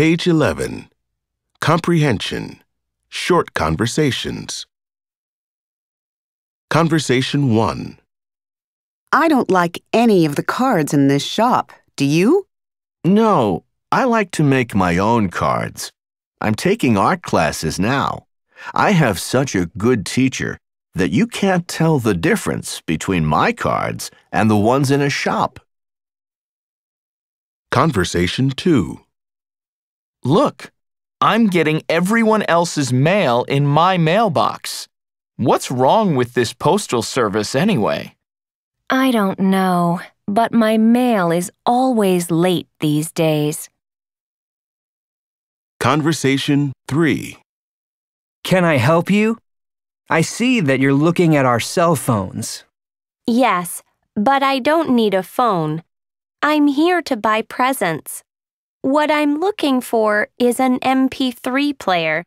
Page 11. Comprehension. Short conversations. Conversation 1. I don't like any of the cards in this shop. Do you? No, I like to make my own cards. I'm taking art classes now. I have such a good teacher that you can't tell the difference between my cards and the ones in a shop. Conversation 2. Look, I'm getting everyone else's mail in my mailbox. What's wrong with this postal service anyway? I don't know, but my mail is always late these days. Conversation 3. Can I help you? I see that you're looking at our cell phones. Yes, but I don't need a phone. I'm here to buy presents. What I'm looking for is an MP3 player.